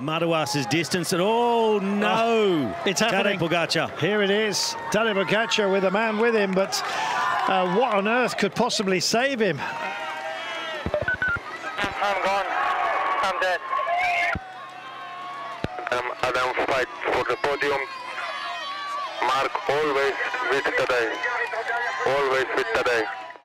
Madawas is distanced at all. No. Oh, it's happening. Tadej Pogačar. Here it is. Tadej Pogačar with a man with him, but uh, what on earth could possibly save him? I'm gone. I'm dead. Um, Adam fight for the podium. Marc always with Tadej. Always with Tadej.